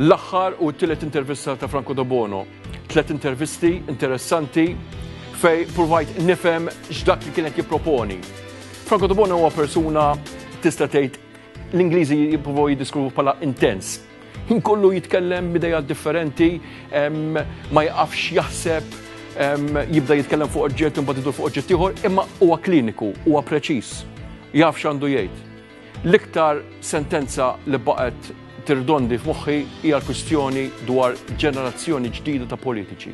L-aħħar u t-tielet intervista ta' Franco Dobono. Tlet intervisti interessanti fej provajt nifhem x'dak li kienet jipproponi. Franco Dobono huwa persuna tista' tgħid l-Ingliżi jippruvaw jiddiskrivu bħala intens. Ħin kollu jitkellem b'idejja differenti, ma jaqafx jaħseb, jibda jitkellem fuq oġġett imbagħad idur fuq oġġett ieħor, imma huwa kliniku, huwa preċiż, jaf x'għandu jgħid. L-iktar sentenza li baqgħet tirdondi f'moħħi hija l-kwistjoni dwar ġenerazzjoni ġdida ta' politiċi.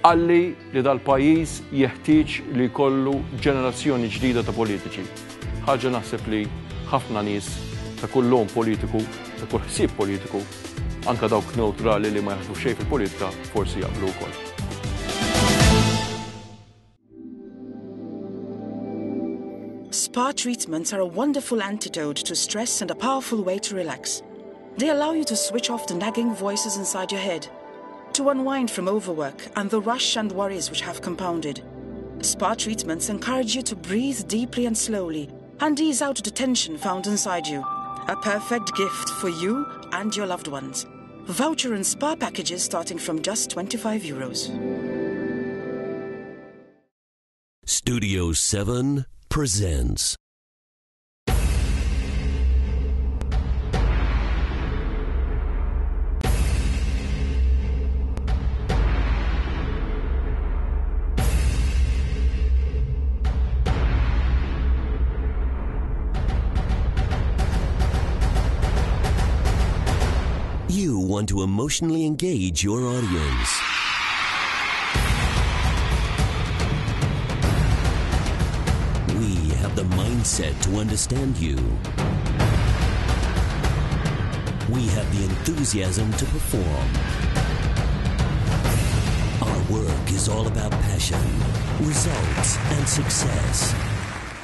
Qalli li dal-pajjiż jeħtieġ li jkollu ġenerazzjoni ġdida ta' politiċi. Ħaġa naħseb li ħafna nies ta' kull lom politiku, ta' kull ħsieb politiku, anka dawk neutrali li ma jaħsbu xejn fil-politika, forsi jaqblu wkoll. Spa treatments are a wonderful antidote to stress and a powerful way to relax. They allow you to switch off the nagging voices inside your head, to unwind from overwork and the rush and worries which have compounded. Spa treatments encourage you to breathe deeply and slowly and ease out the tension found inside you. A perfect gift for you and your loved ones. Voucher and spa packages starting from just 25 euros. Studio 7 presents. to emotionally engage your audience. We have the mindset to understand you. We have the enthusiasm to perform. Our work is all about passion, results, and success.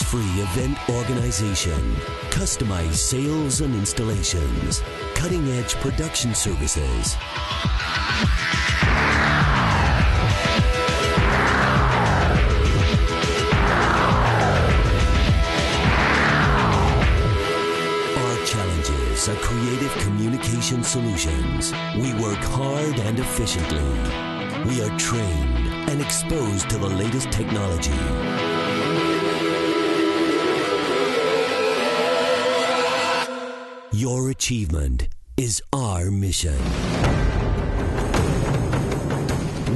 free event organization, customized sales and installations, cutting edge production services. Creative Communication Solutions. We work hard and efficiently. We are trained and exposed to the latest technology. Your achievement is our mission.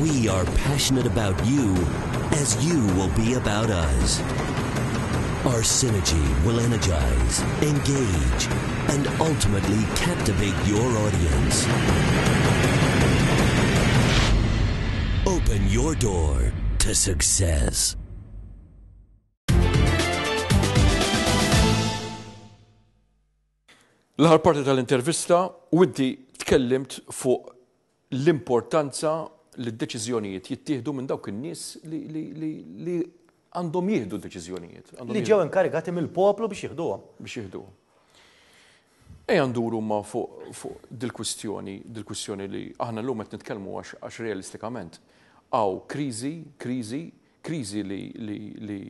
We are passionate about you as you will be about us. Our synergy will energize, engage, and ultimately captivate your audience. Open your door to success. L-aħħar parti tal-intervista u inti tkellimt fuq l-importanza li d-deċiżjonijiet jittieħdu minn dawk in-nies li għandhom jieħdu d-deċiżjonijiet. Li ġew inkarigati mill-poplu biex jieħduhom. Biex jieħduhom. Ejja nduru ma fuq dil-kwistjoni, dil-kwistjoni li aħna llum qed nitkellmu għax realistikament hawn kriżi, kriżi Kriżi li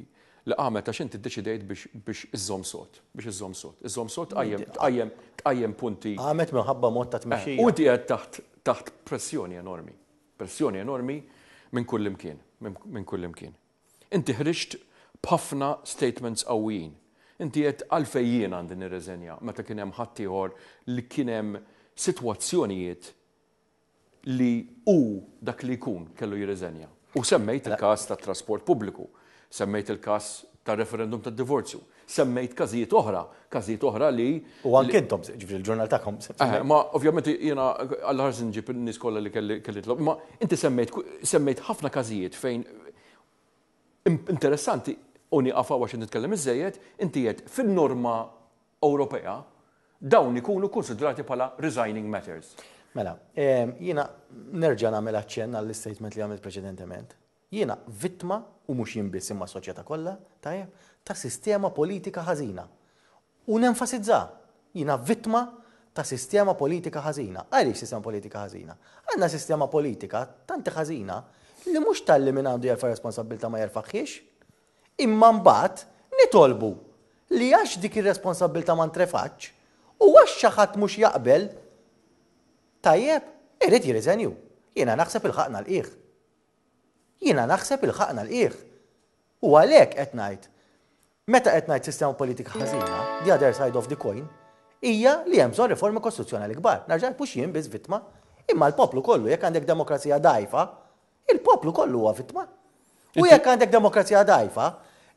qamet għax int iddeċidejt biex iżżomm sod, biex iżżomm sod, iżżomm sod, tqajjem, tqajjem punti. Qamet minħabba mod ta' tmexxija. U inti qed taħt, taħt pressjoni enormi, pressjoni enormi minn kullimkien, minn kullimkien. Inti ħriġt b'ħafna statements qawwijin. Inti għedt għalfejn jien għandi nirriżenja meta kien hemm ħaddieħor li kien hemm sitwazzjonijiet li hu, dak li jkun, kellu jirriżenja. U semmejt il-każ tat-trasport pubbliku. Semmejt il-każ tar-referendum tad-divorzju. Semmejt każijiet oħra, każijiet oħra li. U anke intom, jiġifieri l-ġurnal tagħkom. Eħe, ma ovvjament jiena għall-aħħar se nġib in-nies kollha li kelli nitlob. Imma inti semmejt semmejt ħafna każijiet fejn interessanti, u nieqaf hawn għax qed nitkellem iżżejjed, inti għedt fin-norma Ewropea, dawn ikunu kkunsidrati bħala resigning matters. Mela, jiena nerġa' nagħmel aċċenn għall-istatement li għamilt preċedentement. Jiena vittma, u mhux jien biss imma s-soċjetà kollha, tajjeb, ta' sistema politika ħażina. U nenfasizza, jiena vittma ta' sistema politika ħażina. Għaliex sistema politika ħażina? Għandna sistema politika tant ħażina li mhux talli min għandu jerfa' responsabbiltà ma jerfagħhiex. Imma mbagħad nitolbu li għax dik ir-responsabbiltà ma ntrefatx u għax xi ħadd mhux jaqbel tajjeb, irid jirriżenju. Jiena naħseb ilħaqna l-qiegħ. Jiena naħseb ilħaqna l-qiegħ. U għalhekk qed ngħid, meta qed ngħid sistema politika ħażina, the other side of the coin, hija li hemm bżonn riformi kostituzzjonali kbar. Narġa' mhux jien biss vittma, imma l-poplu kollu jekk għandek demokrazija dgħajfa, Il-poplu kollu huwa vittma. U jekk għandek demokrazija dgħajfa,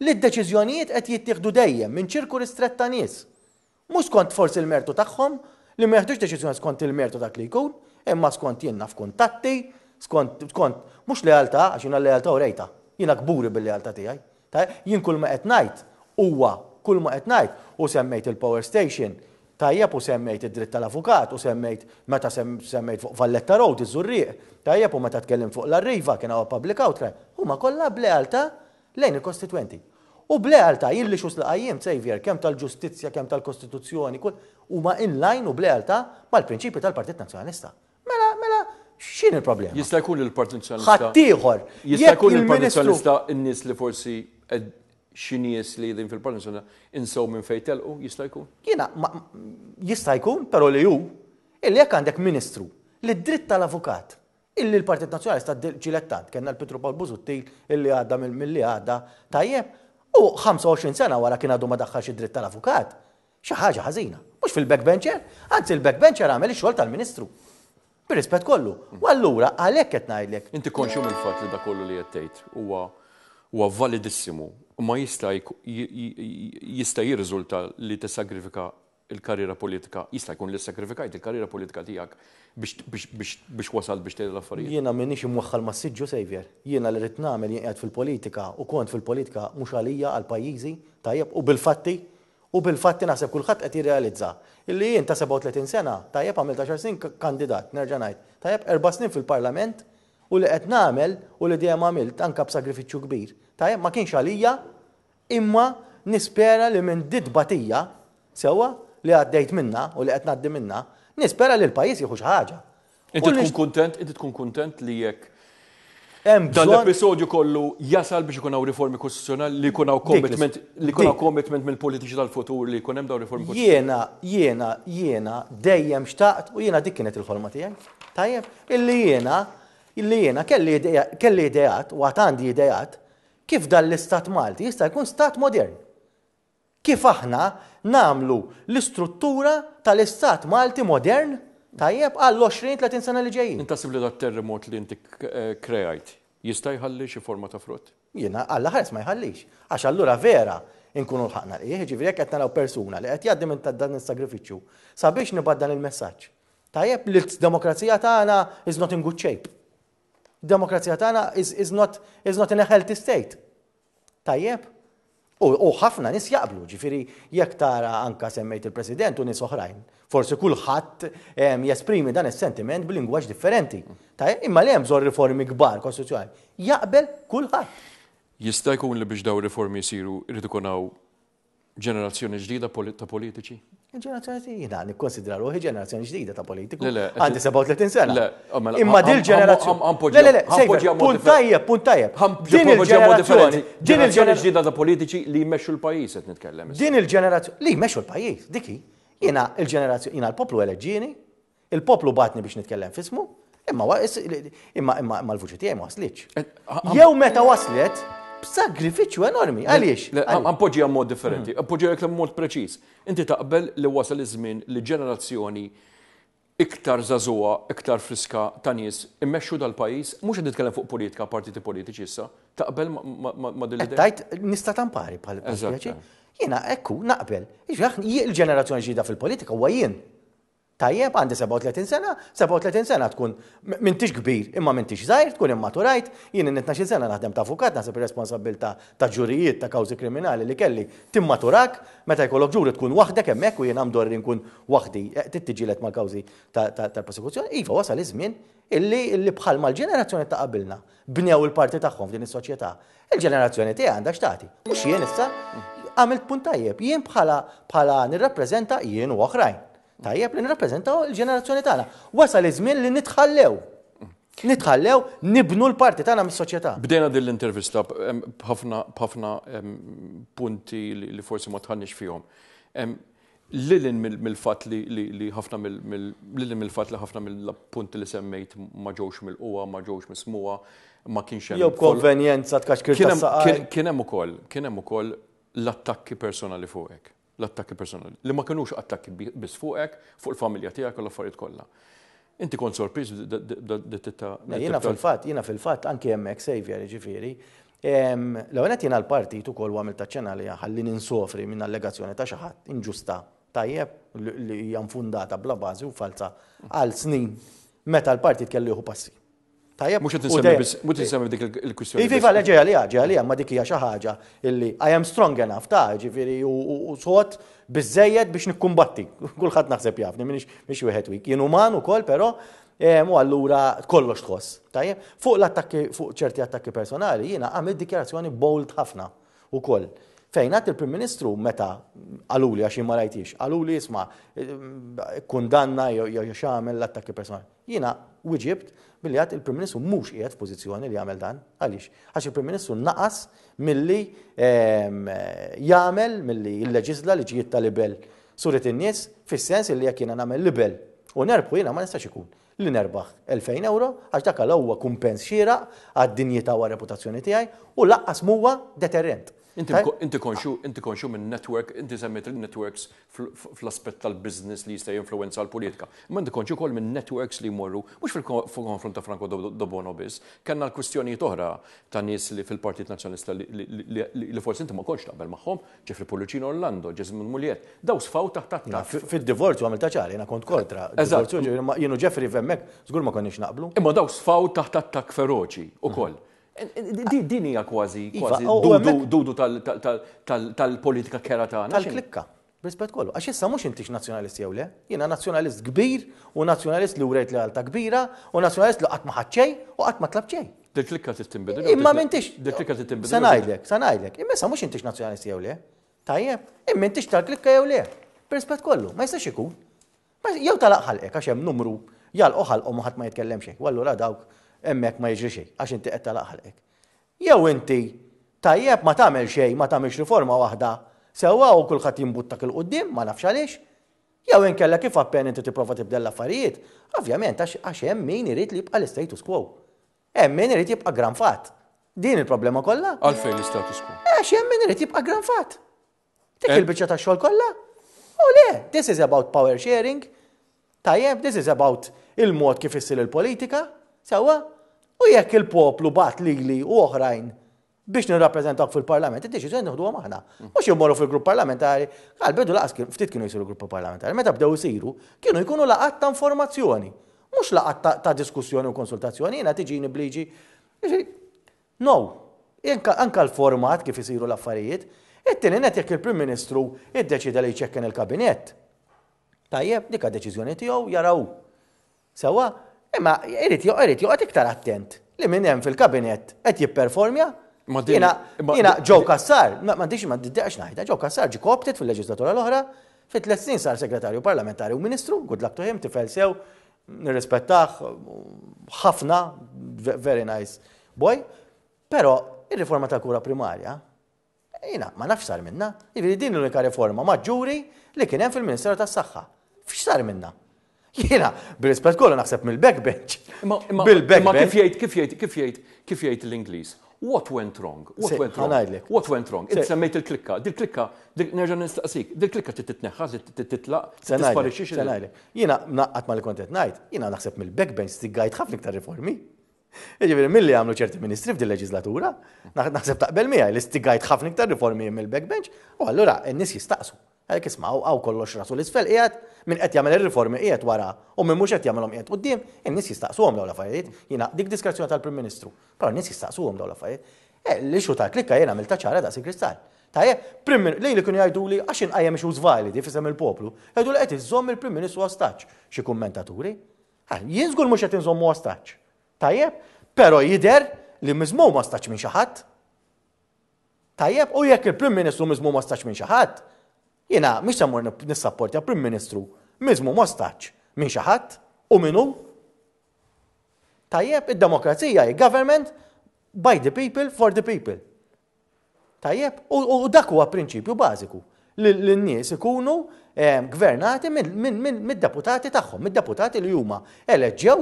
li d-deċiżjonijiet qed jittieħdu dejjem minn ċirku ristrett ta' nies. Mhux skont forsi l-mertu tagħhom, li ma jeħdux deċiżjoni skont il-mertu dak li jkun, imma skont jien naf kuntatti, skont, skont, mhux lealtà, għax jiena l-lealtà urejtha. Jiena kburi bil-lealtà tiegħi. Ta, jien kulma qed ngħid huwa, kulma qed ngħid, u semmejt il-power station, tajjeb, u semmejt id-dritt tal-avukat, u semmejt, meta sem, semmejt fuq Valletta Road, iż-Żurrieq, tajjeb, u meta tkellimt fuq l-Arriva, kien hawn public outcry, huma kollha b'lealtà lejn il-kostitwenti. U b'lealtà, jien l-issues li qajjimt, Saviour, kemm tal-ġustizzja, kemm tal-kostituzzjoni, kull, huma in line u b'lealtà mal-prinċipji tal-Partit Nazzjonalista. Mela, mela, x'inhi l-problema? Jista' jkun li l-Partit Nazzjonalista. Ħaddieħor. Jista' jkun li l-Partit Nazzjonalista n-nies li forsi qed xi nies li qegħdin fil-Partit Nazzjonalista insew minn fejn telqu, jista' jkun? Jiena ma jista' jkun, però li hu, illi jekk għandek Ministru li d-dritt tal-avukat illi l-Partit Nazzjonalista ġġieled tant, kellna l-Pitru Pawl Busuttil illi għadda milli għadda tajjeb, u 25 sena wara kien għadu ma daħħalx id-dritt tal-avukat. Xi ħaġa ħażina. Mhux fil-backbencher. Anzi l-backbencher għamel ix-xogħol tal-Ministru. Bir-rispett kollu. U allura għalhekk qed ngħidlek. Inti konxju mill-fatt li dak kollu li qed tgħid huwa huwa validissimu imma jista' jista' jirriżulta li tissagrifika l-karriera politika, jista' jkun li ssagrifikajt il-karriera politika tiegħek biex wasalt biex tgħidha l-affarijiet. Jiena m'iniex imwaħħal mas-siġġu, Saviour. Jiena li ridt nagħmel jien qiegħed fil-politika u kont fil-politika mhux għalija għal pajjiżi, tajjeb, u bil-fatti. U bil-fatt jien naħseb kulħadd qed jirrealizza illi jien ta' 37 sena, tajjeb għamilt għaxar snin kandidat, nerġa' ngħid, tajjeb erba' snin fil-Parlament u li qed nagħmel u li dejjem għamilt anke b'sagrifiċċju kbir, tajjeb ma kienx għalija imma nispera li minn di tbatija, sewwa, li għaddejt minnha u li qed ngħaddi minnha, nispera li l-pajjiż jieħu xi ħaġa. Inti tkun kuntent, inti tkun kuntent li jekk dan l-episodju kollu jasal biex ikun hawn riformi kostituzzjonali li jkun hawn commitment li jkun hawn commitment mill-politiċi tal-futur li jkun hemm dawn riformi Jiena, jiena, jiena dejjem xtaqt u jiena dik kienet il-ħolma tiegħi. Tajjeb, illi jiena, illi jiena kelli ideat u għad għandi ideat kif dan l-istat Malti jista' jkun stat modern. Kif aħna nagħmlu l-istruttura tal-Istat Malti modern tajjeb għall-20, 30 sena li ġejjin. Int taħseb li dat-terremot li inti kkreajt jista' jħalli xi forma ta' frott? Jiena Alla ħares ma jħallix, għax allura vera nkunu lħaqna l-qiegħ, jiġifieri jekk qed naraw persuna li qed jgħaddi minn ta' dan is-sagrifiċċju sabiex nibgħat dan il-messaġġ tajjeb li d-demokrazija tagħna is not in good shape. Id-demokrazija tagħna is not in a healthy state. Tajjeb? U ħafna nis jaqblu, ġifiri, jekk tara anka semmejt il-President u nis oħrajn, forsi kulħadd ehm, jesprimi dan is-sentiment b'lingwaġġ differenti. Ta' imma li hemm bżonn riformi kbar kostituzzjonali. Jaqbel kulħadd. Jista' jkun li biex daw riformi jsiru jrid ikun hawn Ġenerazzjoni ġdida ta' politiċi? Il-ġenerazzjoni jina nikkonsidra ruħi ġenerazzjoni ġdida ta' politiku. Għandi 37 sena. Mela, Imma din ġenerazzjoni. Le, le, le, punt tajjeb, punt tajjeb. Din il-ġenerazzjoni. Din il-ġenerazzjoni ġdida ta' politiċi li jmexxu l-pajjiż qed nitkellem. Din il-ġenerazzjoni li jmexxu l-pajjiż, diki. Jina il-ġenerazzjoni, jina l-poplu eleġġini, Il-poplu bagħatni biex nitkellem f'ismu, imma imma imma imma l-vuċi tiegħi ma waslitx. Eh, Jew meta waslet b'sagrifiċċju enormi. Għaliex? Għampoġġija mod differenti, għampoġġija jekk mod preċiż. Inti taqbel li wasal iż-żmien li ġenerazzjoni iktar zazuwa, iktar friska ta' nies immexxu dal-pajjiż, mhux qed nitkellem fuq politika, partiti politiċi issa, taqbel ma' din l-idea. Tajt nista' tampari bħal Jiena ekku naqbel. Iġraħ jiġifieri il-ġenerazzjoni ġdida fil-politika huwa jien. Tajjeb, għandi 37 sena, 37 sena tkun m'intix kbir imma m'intix żgħir, tkun immaturajt, jien inni 12 sena naħdem ta' avukat naħseb ir-responsabbiltà ta' ġurijiet ta' kawżi kriminali li kelli timmaturahk, meta jkollok ġuri tkun waħdek hemmhekk u jiena mdorri nkun waħdi, trid tiġġieled mal-kawżi tal-prosekuzzjoni. Iva, wasal iż-żmien illi bħalma l-ġenerazzjoni ta' qabilna bnew il-parti tagħhom f'din is-soċjetà, il-ġenerazzjoni tiegħi għandha x'tagħti. Mhux jien issa, għamilt punt tajjeb, jien bħala bħala nirrappreżenta jien u oħrajn. Tajjeb li nirrappreżentaw il-ġenerazzjoni tagħna. Wasal iż-żmien li nitħallew. Nitħallew nibnu l-parti tagħna mis-soċjetà. Bdejna din l-intervista b'ħafna b'ħafna punti li forsi ma tħannix fihom. Lil hinn mill-fatt li li ħafna mill mill lil hinn mill-fatt li ħafna mill-punti li semmejt ma ġewx milqugħa, ma ġewx mismugħa, ma kienx hemm. Jew b'konvenjenza tkaxkir tas-saqajn. Kien hemm ukoll, kien hemm ukoll l-attakki personali fuqek. L-attakki personali. Li ma kinux attakki biss fuqek, fuq il-familja tiegħek u l-affarijiet kollha. Inti kont sorpriż b'da b'da b'da tip ta'. Jiena fil-fatt, jiena fil-fatt anki hemmhekk Saviour, jiġifieri, L-ewwel nett jiena l-partit ukoll u għamilt aċċenna li ħalli ninsofri minn allegazzjoni ta' xi ħadd inġusta tajjeb li hija nfundata bla bażi u falza għal snin meta l-partit kellu jieħu passi. Tajjeb. Mhux qed insemmi biss, mhux qed insemmi dik il-kwistjoni. Iva, iva, ġej għalija, ġej għalija, ma dik hija xi ħaġa illi I am strong enough ta' ġifieri u sod biżejjed biex nikkumbatti. Kulħadd naħseb jafni, mhix wieħed wik. Jien uman ukoll, però U allura kollox tħoss. Tajjeb, fuq l-attakki, fuq ċerti attakki personali, jiena għamilt dikjarazzjoni bold ħafna ukoll. Fejn għad il-Prim Ministru meta qaluli għax jien ma rajtix, qaluli isma' kundanna jew x'għamel l-attakki personali. Jiena wiġibt billi għad il-Prim Ministru mhux qiegħed f'pożizzjoni li jagħmel dan. Għaliex? Għax il-Prim Ministru naqas milli ehm, jagħmel milli jilleġiżla liġijiet tal-ibel Suret in-nies fis-sens illi jekk jiena nagħmel libel u nerbħu jiena ma nistax ikun li nerbaħ elfejn ewro għax dak la huwa kumpens xieraq għad-dinjità u għar-reputazzjoni tiegħi u lanqas m'huwa deterrent. Inti inti konxju inti konxju min-network inti semmejt in-networks fl-aspett tal-business li jista' jinfluwenza l-politika. Imma inti konxju wkoll min-networks li jmorru mhux fil-konfront ta' Franco Debono biss. Kellna l-kwistjonijiet oħra ta' nies li fil-Partit Nazzjonalista li forsi inti ma kontx taqbel magħhom. Jeffrey Pullicino Orlando, Jesmond Mulliet, daw sfaw taħt attakk. Fid-divorzju għamilta ċar, jiena kont kontra. Divorzju, jienu Jeffrey vemmek, żgur ma konniex naqblu. Imma daw sfaw taħt attakk feroċi ukoll. Din hija kważi dudu tal-politika kera tagħna. Tal-klikka. Rispett kollu. Għax issa mhux intix nazzjonalist jew le. Jiena nazzjonalist kbir u nazzjonalist li wrejt lealtà kbira u nazzjonalist li qatt ma ħadd xejn u qatt ma tlab xejn. Dil klikka trid tinbidel. Imma m'intix. Dil klikka trid tinbidel. Se ngħidlek, se ngħidlek. Imma sa mhux intix nazzjonalisti jew le. Tajjeb, imma intix tal-klikka jew le. Perspett kollu, ma jistax ikun. Jew talaq ħalqek għax hemm numru jalqu ħalqhom ħadd ma jitkellem xejn. U allura dawk hemmhekk ma jiġri xejn għax inti qed talaq ħalqek. Jew inti tajjeb ma tagħmel xejn, ma tagħmilx riforma waħda sewwa u kulħadd jimbuttak il-qudiem, ma nafx għaliex. Jew inkella kif appena inti tipprova tibdel l-affarijiet, ovvjament għax għax hemm min irid li jibqa' l-istatus quo. Hemm min irid jibqa' granfat. Din il-problema kollha? Għalfejn l-istatus quo? Għax hemm min irid jibqa' granfat. Dik il-biċċa tax-xogħol kollha? O le, this is about power sharing. Tajjeb, this is about il-mod kif issir il-politika. Sewwa? U jekk il-poplu bagħat lili u oħrajn biex nirrappreżentawk fil-Parlament, id-deċiżjoni nieħduhom aħna. Mhux immorru fil-grupp parlamentari, għal bidu laqas kien ftit kienu jsiru gruppi parlamentari, meta bdew isiru kienu jkunu laqat ta' informazzjoni, mhux laqat ta' diskussjoni u konsultazzjoni, jiena tiġini bliġi. No, anka l-format kif isiru l-affarijiet, it-tieni net jekk il-Prim Ministru iddeċida li jċekken il-Kabinett. Tajjeb, dika deċiżjoni tiegħu jaraw. Sewwa, imma irid joqgħod iktar attent li min hemm fil-kabinett qed jipperformja. Jiena Joe Cassar, ma għandix ma diddeqx ngħidha, Joe Cassar ġie koopted fil-leġislatura l-oħra, fi tliet snin sar segretarju parlamentari u ministru, good luck to him, tifel sew, nirrispettah ħafna, very nice boy, però ir-riforma tal-kura primarja Jiena ma nafx sar minnha. Jiġifieri din l-unika riforma maġġuri li kien hemm fil-Ministeru tas-Saħħa. X'sar minnha? Jiena, bir-rispett kollu naħseb mill-backbench. Imma kif jgħid, kif jgħid, kif jgħid, kif jgħid l-Ingliż? What went wrong? What went wrong? What went wrong? Int semmejt il-klikka, dil-klikka, nerġa' nistaqsik, dil-klikka trid titneħħa, trid titlaq, se tisparixxi xi ngħidlek. Jiena naqqat ma li kont qed ngħid, jiena naħseb mill-backbench stiggajt ħafna iktar riformi. Jiġifieri milli għamlu ċerti ministri f'din leġislatura, naħseb taqbel miegħi li stigajt ħafna iktar riformi mill-backbench, u allura n-nies jistaqsu. Għalhekk isma' hawn kollox rasu l-isfel qiegħed, min qed jagħmel ir-riformi qiegħed wara u min mhux qed jagħmilhom qiegħed quddiem, in-nies jistaqsuhom dawn l-affarijiet. Jiena dik diskrezzjoni tal-Prim Ministru, però n-nies jistaqsuhom dawn l-affarijiet. Eh, l-ixu tal-klikka jiena għamilta ċara daqs il-kristall. Tajjeb, Prim lejn li kienu jgħiduli għax inqajjem issues validi fisem il-poplu, jgħiduli qed iżżomm il-Prim Ministru ostaġġ xi kummentaturi. Jien żgur mhux qed inżommu ostaġġ. Tajjeb? Però jidher li miżmum ostaġġ minn xi ħadd. Tajjeb, u jekk il-Prim Ministru miżmum ostaġġ minn xi ħadd, jiena mhux se mmur nissapportja Prim Ministru miżmum ostaġġ minn xi ħadd u min hu. Tajjeb, id-demokrazija hi government by the people for the people. Tajjeb? U dak huwa prinċipju bażiku li n-nies ikunu ehm, gvernati mid-deputati tagħhom, mid-deputati li huma eleġġew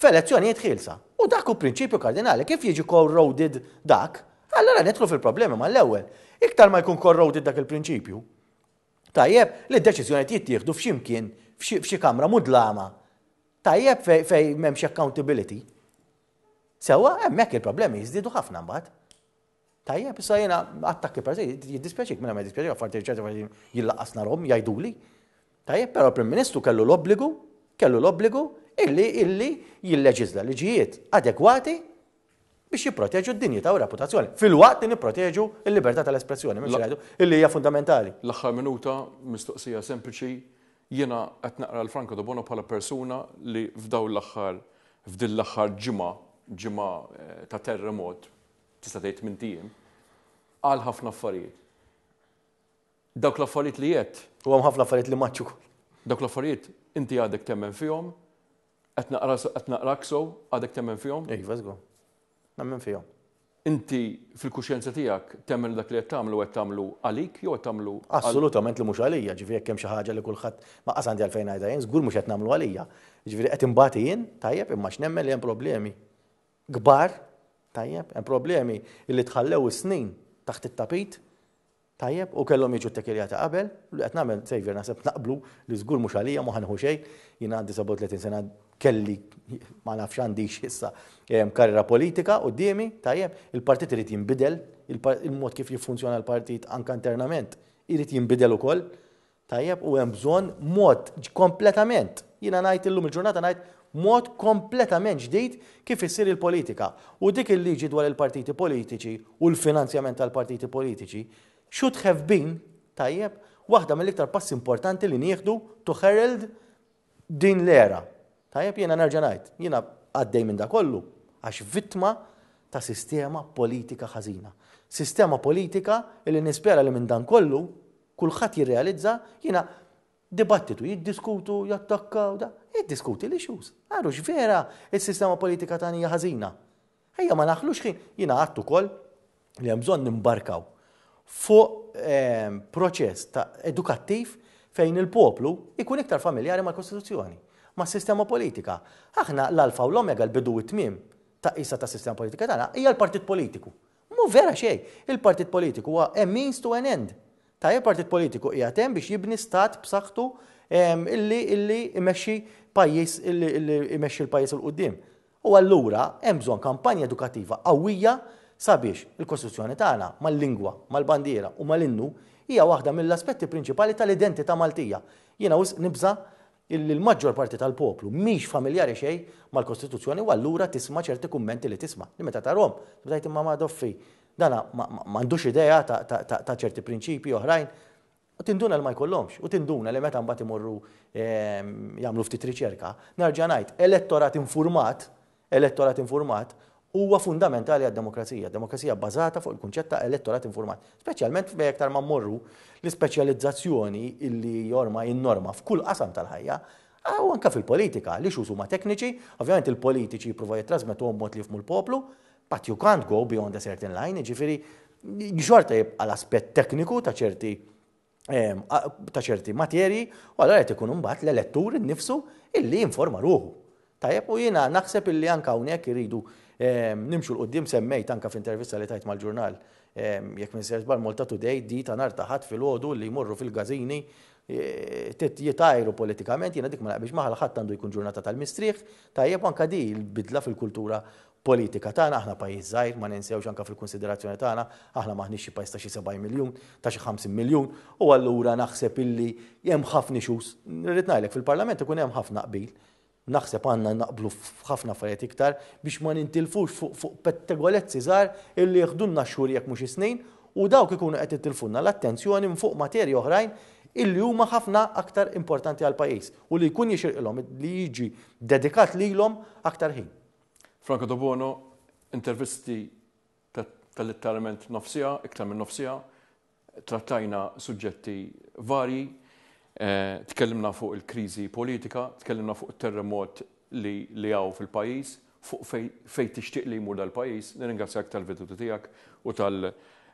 f'elezzjonijiet ħielsa. U dak hu prinċipju kardinali kif jiġi corroded dak, allura nidħlu fil-problemi mal-ewwel. Iktar ma jkun corroded dak il-prinċipju. Tajjeb li d-deċiżjonijiet jittieħdu f'xi mkien, f'xi kamra mudlama. Tajjeb fej m'hemmx accountability. Sewwa, hemmhekk il-problemi jiżdiedu ħafna mbagħad. Tajjeb, issa jiena attakki per se jiddispjaċik minn ma jiddispjaċik affarijiet irċerti ma jillaqqas narhom jgħiduli. Tajjeb, però l-Prim Ministru kellu l-obbligu, kellu l-obbligu illi illi jilleġiżla liġijiet adegwati biex jipproteġu d-dinjità u reputazzjoni. Fil-waqt li nipproteġu l-libertà tal-espressjoni, minn xejdu, illi hija fundamentali. L-aħħar minuta mistoqsija sempliċi Jiena qed naqra 'l Franco Debono bħala persuna li f'dawn l-aħħar, f'din l-aħħar ġimgħa, ġimgħa ta' terremot, tista' tgħid tmint ijiem, qal ħafna affarijiet. Dawk l-affarijiet li għedt. U hemm ħafna affarijiet li m'għadx ukoll. Dawk l-affarijiet inti għadek temmen fihom Qed naqra qed naqrak sew, għadek temmen fihom? Iva żgur. Nemmen fihom. Inti fil-kuxjenza tiegħek temmen li dak li qed tagħmlu qed tagħmlu għalik jew qed tagħmlu Assolutament li mhux għalija, ġifieri jekk hemm xi ħaġa li kulħadd ma qas għandi għalfejn ngħidha jien, żgur mhux qed nagħmlu għalija. Ġifieri qed imbagħad jien, tajjeb, imma x'nemmen li hemm problemi kbar, tajjeb, hemm problemi li tħallew is-snin taħt it-tapit, Tajjeb, u kellhom jiġu t-tekilja ta' qabel, li qed nagħmel, Xavier, naħseb naqblu li żgur mhux għalija mhu ħa nieħu xejn, jiena għandi 37 sena kelli ma nafx għandix issa karriera politika quddiemi, tajjeb, il-partit irid jinbidel, il-mod kif jiffunzjona l-partit anke internament irid jinbidel ukoll, Tajjeb, u hemm bżonn mod kompletament, jiena ngħid illum il-ġurnata ngħid mod kompletament ġdid kif issir il-politika. U dik il-liġi dwar il-partiti politiċi u l-finanzjament tal-partiti politiċi, should have been, tajjeb, waħda mill-iktar passi importanti li nieħdu to herald din l-era. Tajjeb, jiena nerġa' ngħid, jiena għaddej minn da kollu, għax vittma ta' sistema politika ħażina. Sistema politika li nispera li minn dan kollu Kulħadd jirrealizza, jiena dibattitu, jiddiskutu, jattakka u da, jiddiskuti l-issues. Għaru x'vera is-sistema politika tagħna hija ħażina. Ejja ma naħlux ħin, jiena għadd ukoll li hemm bżonn nimbarkaw fuq ehm, proċess ta' edukattiv fejn il-poplu ikun iktar familjari mal-Kostituzzjoni, mas sistema politika. Aħna l-alfa u l-omega l-bidu u t-tmim ta' isa ta' sistema politika tagħna hija l-partit politiku. Mhu vera xejn! Il-partit politiku huwa a means to an end. Ta' il-partit politiku qiegħed hemm biex jibni stat b'saħħtu illi illi imexxi pajjiż illi illi imexxi l-pajjiż 'l quddiem. U allura hemm bżonn kampanja edukattiva qawwija sabiex il-Kostituzzjoni tagħna mal-lingwa, mal-bandiera u mal-innu hija waħda mill-aspetti prinċipali tal-identità Maltija. Jiena wisq nibża' illi l-maġġor parti tal-poplu mhix familjari xejn mal-Kostituzzjoni u allura tisma' ċerti kummenti li tisma'. Li meta tarahom, tibda tgħid imma Madoffi dana m'għandux idea ta' ċerti prinċipji oħrajn u tinduna li ma jkollhomx u tinduna li meta mbagħad imorru jagħmlu ftit riċerka, nerġa' ngħid, elettorat infurmat Elettorat infurmat huwa fundamentali għad-demokrazija. Demokrazija bbażata fuq il-kunċett ta' elettorat infurmat, speċjalment f'mej aktar ma mmorru l-ispeċjalizzazzjoni illi hija ormai in-norma f'kull qasam tal-ħajja, u anke fil-politika, l-issues huma tekniċi, ovvjament il-politiċi jippruvaw jittrasmettuhom b'mod li jifhmu l-poplu, but you can't go beyond a certain line, jiġifieri xorta jibqa' l-aspett tekniku ta' ċerti ta' ċerti materji, u għallura qed ikun imbagħad l-elettur innifsu illi jinforma ruħu. Tajjeb, u jiena naħseb illi anka hawnhekk iridu nimxu l-qudiem semmejt anka f'intervista li tajt mal-ġurnal jekk minn ser żball Malta Today di ta' nar taħat fil-ħodu li jmorru fil-gazini jitajru politikament jiena dik ma naqbilx maħal ħadd għandu jkun ġurnata tal-mistrieħ, tajjeb anka di l-bidla fil-kultura politika tagħna, aħna pajjiż żgħir, ma ninsewx anke fil-kunsiderazzjoni tagħna, aħna m'aħniex xi pajjiż ta' xi 70 miljun, ta' xi 50 miljun, u allura naħseb illi hemm ħafna issues, irrid ngħidlek fil-Parlament ikun hemm ħafna qbil, naħseb għandna naqblu f'ħafna affarijiet iktar biex ma nintilfux fuq pettegolezzi żgħar illi jiħdulna x-xhur jekk mhux is-snin u dawk ikunu qed itilfulna l-attenzjoni minn fuq materji oħrajn illi huma ħafna aktar importanti għall-pajjiż u li jkun jixirqilhom li jiġi dedikat lilhom aktar ħin. Franco Debono, Intervisti ta' litteralment nofs siegħa, iktar minn nofs siegħa, trattajna suġġetti varji, tkellimna fuq il-kriżi politika, tkellimna fuq it-terremot li li hawn fil-pajjiż, fuq fejn tixtieq li jmur dal-pajjiż, nirringrazzjak tal-veduta tiegħek u tal